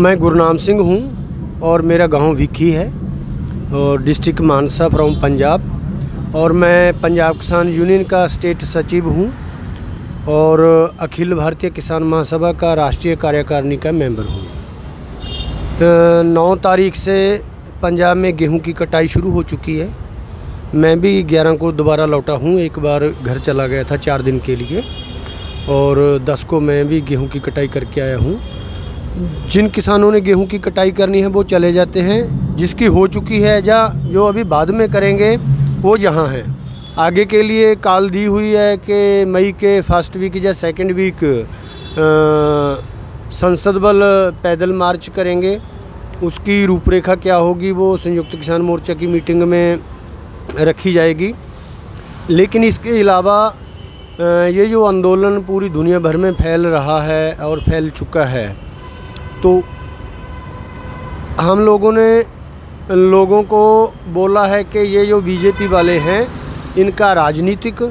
मैं गुरनाम सिंह हूँ और मेरा गाँव विखी है और डिस्ट्रिक्ट मानसा फ्रॉम पंजाब और मैं पंजाब किसान यूनियन का स्टेट सचिव हूँ और अखिल भारतीय किसान महासभा का राष्ट्रीय कार्यकारिणी का मेंबर हूँ। नौ तारीख से पंजाब में गेहूँ की कटाई शुरू हो चुकी है। मैं भी ग्यारह को दोबारा लौटा हूँ। एक बार घर चला गया था चार दिन के लिए और दस को मैं भी गेहूँ की कटाई करके आया हूँ। जिन किसानों ने गेहूँ की कटाई करनी है, वो चले जाते हैं। जिसकी हो चुकी है या जो अभी बाद में करेंगे, वो यहाँ हैं। आगे के लिए काल दी हुई है कि मई के फ़र्स्ट वीक या सेकंड वीक संसद बल पैदल मार्च करेंगे। उसकी रूपरेखा क्या होगी, वो संयुक्त किसान मोर्चा की मीटिंग में रखी जाएगी। लेकिन इसके अलावा ये जो आंदोलन पूरी दुनिया भर में फैल रहा है और फैल चुका है तो हम लोगों ने लोगों को बोला है कि ये जो बीजेपी वाले हैं इनका राजनीतिक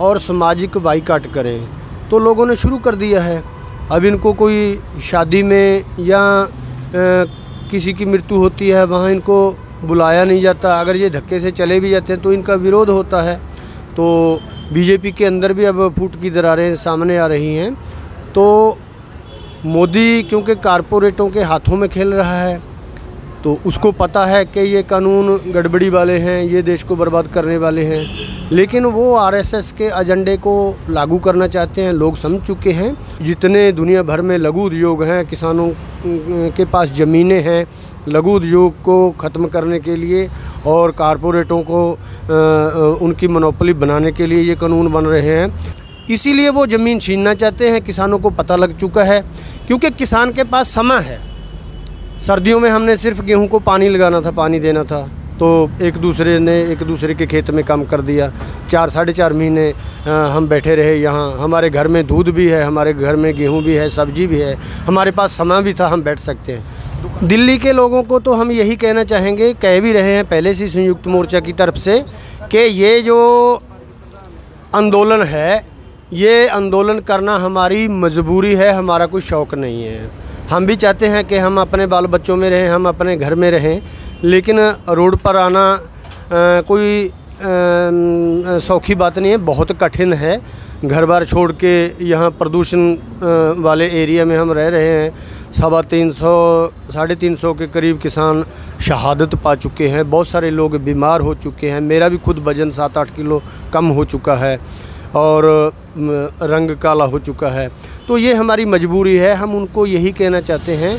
और सामाजिक बाइकाट करें। तो लोगों ने शुरू कर दिया है। अब इनको कोई शादी में या आ, किसी की मृत्यु होती है वहाँ इनको बुलाया नहीं जाता। अगर ये धक्के से चले भी जाते हैं तो इनका विरोध होता है। तो बीजेपी के अंदर भी अब फूट की दरारें सामने आ रही हैं। तो मोदी क्योंकि कारपोरेटों के हाथों में खेल रहा है तो उसको पता है कि ये कानून गड़बड़ी वाले हैं, ये देश को बर्बाद करने वाले हैं। लेकिन वो आरएसएस के एजेंडे को लागू करना चाहते हैं, लोग समझ चुके हैं। जितने दुनिया भर में लघु उद्योग हैं, किसानों के पास ज़मीनें हैं, लघु उद्योग को ख़त्म करने के लिए और कारपोरेटों को उनकी मनोपली बनाने के लिए ये कानून बन रहे हैं। इसीलिए वो ज़मीन छीनना चाहते हैं, किसानों को पता लग चुका है, क्योंकि किसान के पास समय है। सर्दियों में हमने सिर्फ़ गेहूँ को पानी लगाना था, पानी देना था। तो एक दूसरे ने, एक दूसरे के खेत में काम कर दिया। चार, साढ़े चार महीने हम बैठे रहे यहाँ। हमारे घर में दूध भी है, हमारे घर में गेहूँ भी है, सब्ज़ी भी है। हमारे पास समय भी था, हम बैठ सकते हैं। दिल्ली के लोगों को तो हम यही कहना चाहेंगे, कह भी रहे हैं पहले से संयुक्त मोर्चा की तरफ़ से, कि ये जो आंदोलन है ये आंदोलन करना हमारी मजबूरी है हमारा कोई शौक़ नहीं है। हम भी चाहते हैं कि हम अपने बाल बच्चों में रहें हम अपने घर में रहें लेकिन रोड पर आना आ, कोई सौखी बात नहीं है बहुत कठिन है। घर बार छोड़ के यहाँ प्रदूषण वाले एरिया में हम रह रहे हैं। सवा तीन सौ साढ़े तीन सौ के करीब किसान शहादत पा चुके हैं। बहुत सारे लोग बीमार हो चुके हैं। मेरा भी खुद वज़न सात आठ किलो कम हो चुका है। और रंग काला हो चुका है। तो ये हमारी मजबूरी है। हम उनको यही कहना चाहते हैं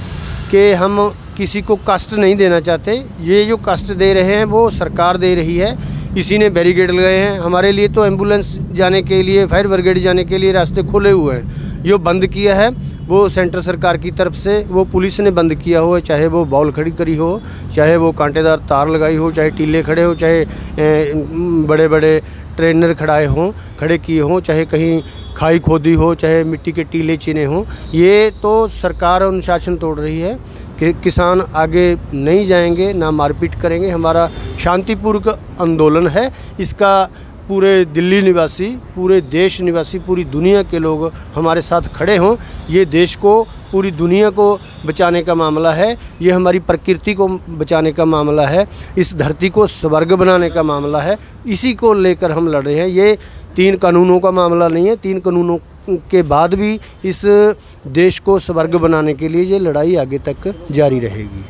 कि हम किसी को कष्ट नहीं देना चाहते। ये जो कष्ट दे रहे हैं, वो सरकार दे रही है। इसी ने बैरिकेड लगाए हैं। हमारे लिए तो एंबुलेंस जाने के लिए, फायर ब्रिगेड जाने के लिए रास्ते खुले हुए हैं। जो बंद किया है। वो सेंटर सरकार की तरफ़ से वो पुलिस ने बंद किया हो, चाहे वो बॉल खड़ी करी हो, चाहे वो कांटेदार तार लगाई हो, चाहे टीले खड़े हो, चाहे बड़े बड़े ट्रेनर खड़ाए हों, खड़े किए हों, चाहे कहीं खाई खोदी हो, चाहे मिट्टी के टीले चिने हों, ये तो सरकार अनुशासन तोड़ रही है कि किसान आगे नहीं जाएँगे, ना मारपीट करेंगे। हमारा शांतिपूर्वक आंदोलन है। इसका पूरे दिल्ली निवासी, पूरे देश निवासी, पूरी दुनिया के लोग हमारे साथ खड़े हों। ये देश को, पूरी दुनिया को बचाने का मामला है। ये हमारी प्रकृति को बचाने का मामला है। इस धरती को स्वर्ग बनाने का मामला है। इसी को लेकर हम लड़ रहे हैं। ये तीन कानूनों का मामला नहीं है। तीन कानूनों के बाद भी इस देश को स्वर्ग बनाने के लिए ये लड़ाई आगे तक जारी रहेगी।